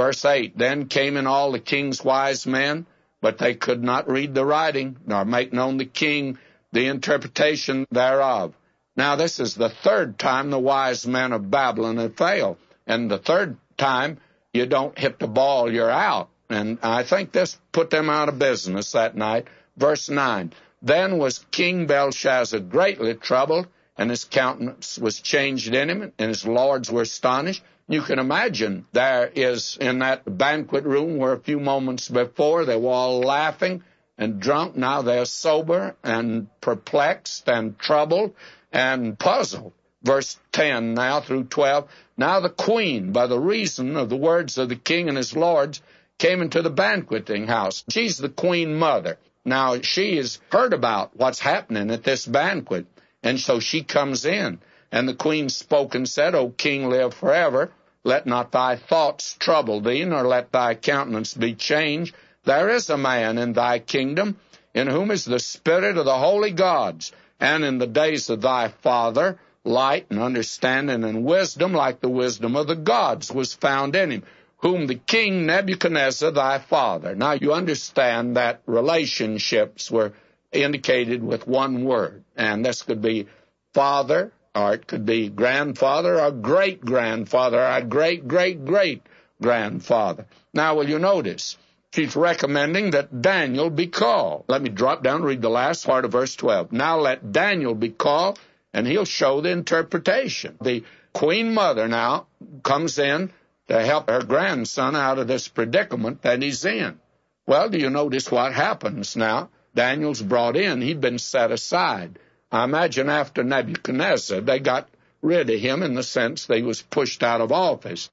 Verse 8 Then came in all the king's wise men, but they could not read the writing, nor make known the king the interpretation thereof. Now, this is the third time the wise men of Babylon have failed. And the third time, you don't hit the ball, you're out. And I think this put them out of business that night. Verse 9 Then was King Belshazzar greatly troubled, and his countenance was changed in him, and his lords were astonished. You can imagine there is in that banquet room where a few moments before they were all laughing and drunk. Now they're sober and perplexed and troubled and puzzled. Verse 10 now through 12. Now the queen, by the reason of the words of the king and his lords, came into the banqueting house. She's the queen mother. Now she has heard about what's happening at this banquet, and so she comes in. And the queen spoke and said, O king, live forever. Let not thy thoughts trouble thee, nor let thy countenance be changed. There is a man in thy kingdom, in whom is the spirit of the holy gods, and in the days of thy father, light and understanding and wisdom, like the wisdom of the gods, was found in him, whom the king Nebuchadnezzar thy father. Now you understand that relationships were indicated with one word, and this could be father, or it could be grandfather or great grandfather or great great great grandfather. Now, will you notice? She's recommending that Daniel be called. Let me drop down and read the last part of verse 12. Now let Daniel be called, and he'll show the interpretation. The queen mother now comes in to help her grandson out of this predicament that he's in. Well, do you notice what happens now? Daniel's brought in. He'd been set aside. I imagine after Nebuchadnezzar, they got rid of him in the sense they was pushed out of office.